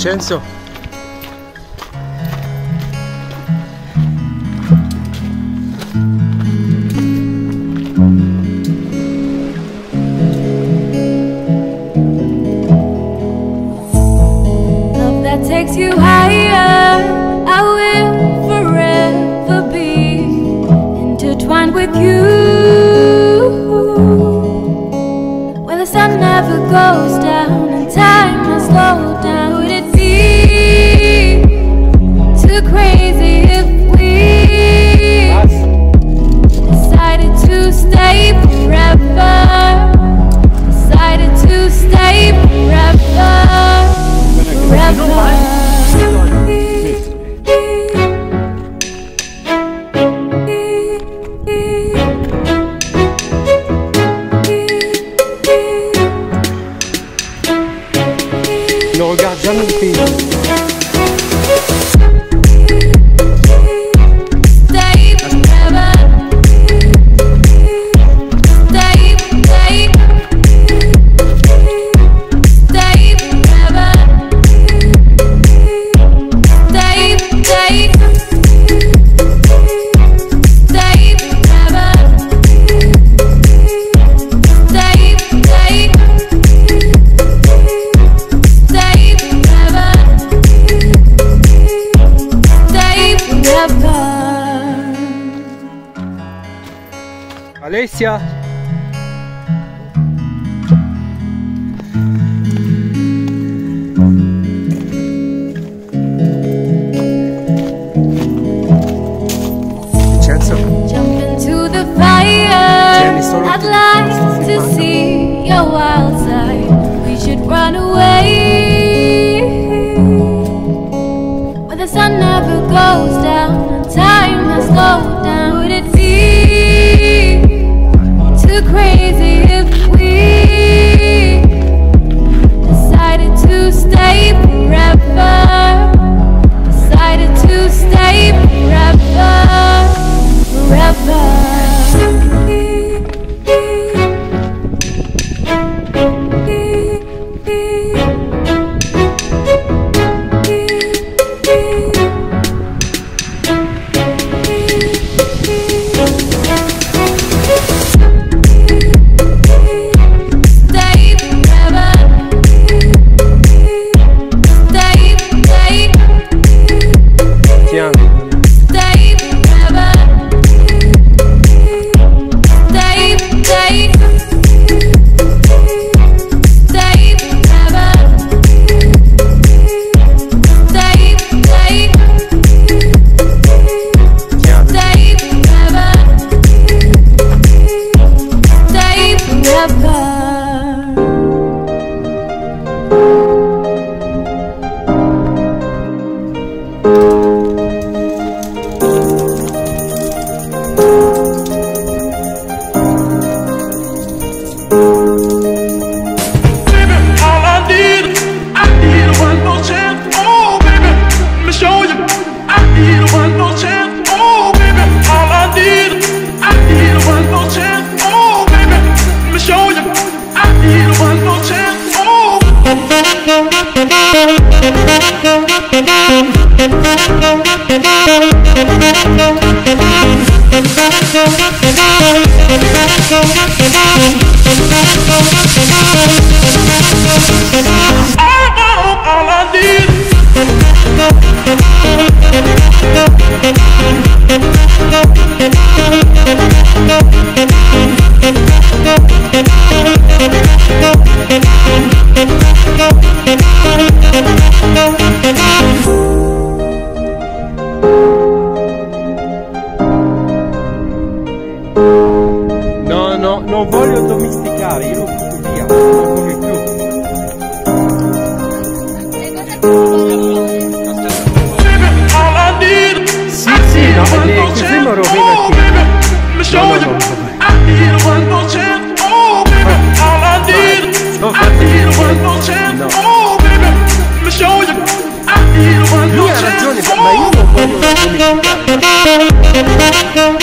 Vincenzo. Love that takes you higher, I will forever be intertwined with you. Where the sun never goes down. Wersja All I need No, no, non voglio domesticare, io lo butto via. Bravo,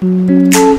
Lasciamo